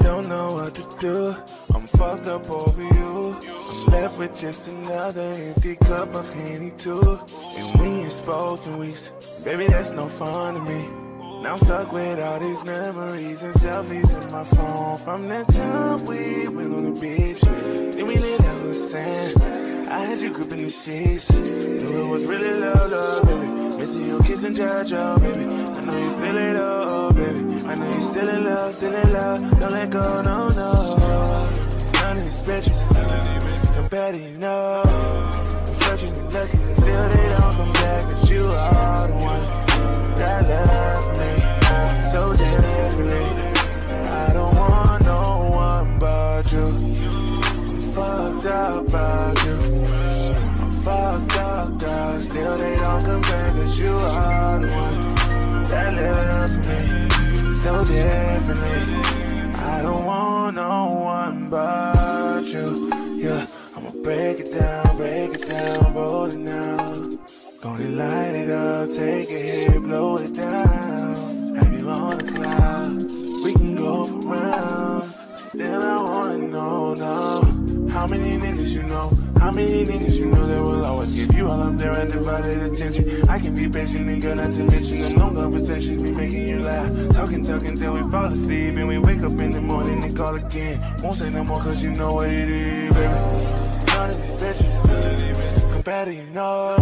Don't know what to do. I'm fucked up over you. I'm left with just another empty cup of Henny too. And we ain't spoken weeks. Baby, that's no fun to me. Now I'm stuck with all these memories and selfies in my phone from that time we went on the beach. Then we lit out the sand. I had you gripping the sheets. Knew it was really love, love, baby. Missing you kissing Jojo, baby. I know you feel it, oh, baby. I know you still in love, still in love. Don't let go, no, no. None of these bitches to you, no. I'm searching and looking, still they don't come differently. I don't want no one but you. Yeah, I'ma break it down, break it down, roll it now. Gonna light it up, take it here, blow it down. Have you on a cloud? We can go for round. Still, I wanna know now. How many niggas you know? How many niggas you know that will always give you all of their undivided attention? I can be patient and girl, not to mention them long conversations be making you laugh. Talking, talking till we fall asleep and we wake up in the morning and call again. Won't say no more cause you know what it is, baby. None of these bitches compare to you, know.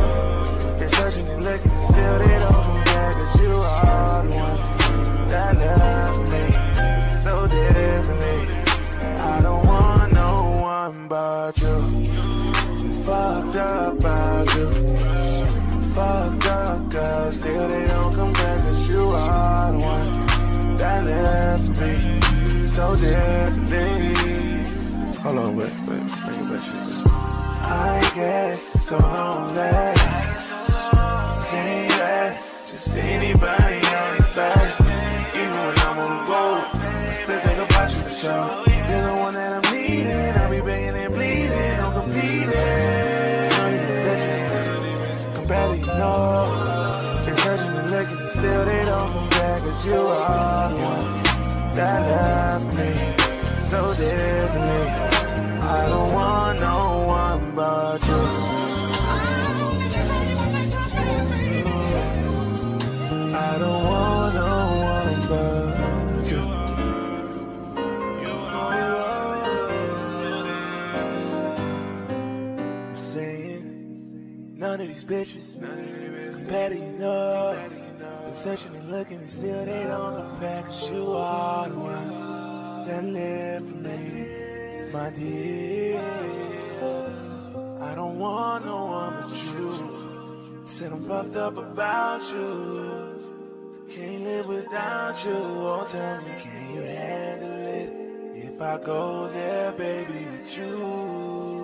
Been searching and looking, still they don't come back cause you are fucked up, girl. Still they don't come back cause you are the one that left me so differently. Hold on, wait, wait, bring it back shit. I get so lonely. Can't let just anybody on your back. Even when I'm on the road, I still think about you for sure. You're the one know. Been searching and looking, still they don't come back. Cause you are the one that left me so differently. I don't want no one but you. None of these bitches compare to you, know. Been searching and looking and still they don't come back. Cause you are the one that live for me, my dear. I don't want no one but you. Said I'm fucked up about you. Can't live without you. Oh, tell me, can you handle it? If I go there, baby, with you.